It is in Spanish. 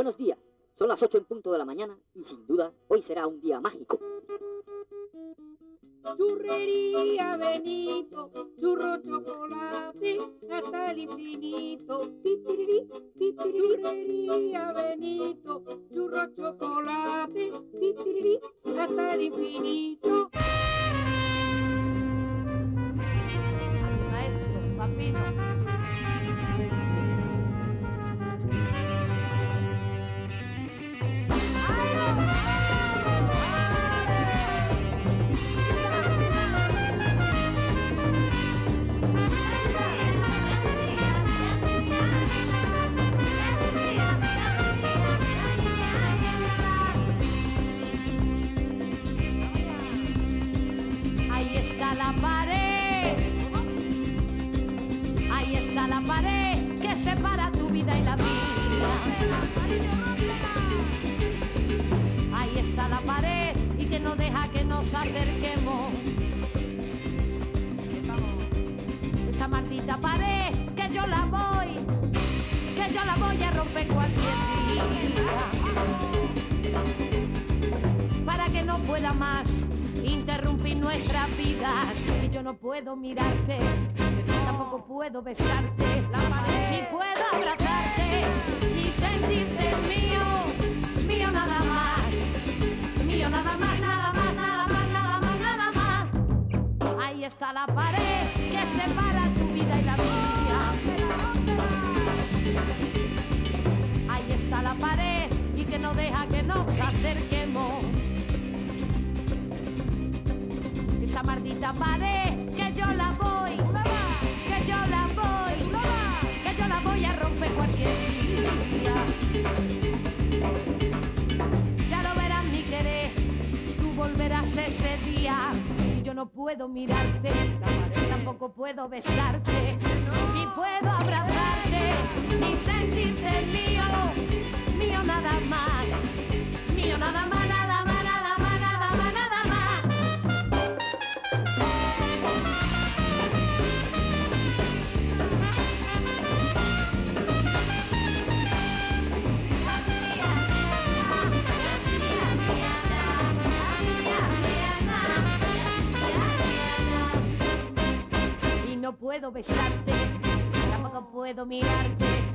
Buenos días, son las 8 en punto de la mañana y sin duda hoy será un día mágico. Churrería Benito, churro chocolate, hasta el infinito. Churrería Benito, churro chocolate, titirirí, hasta el infinito. maestro, Papino. Acerquemos. Esa maldita pared que yo la voy, que yo la voy a romper cualquier día. Para que no pueda más interrumpir nuestras vidas. Y yo no puedo mirarte, tampoco puedo besarte, ni puedo abrazarte, nos acerquemos. Esa maldita pared que yo la voy, que yo la voy, que yo la voy a romper cualquier día. Ya lo verás mi querer, tú volverás ese día y yo no puedo mirarte, tampoco puedo besarte, ni puedo abrazarte, ni sentirte mío, mío nada más, puedo besarte, tampoco puedo mirarte,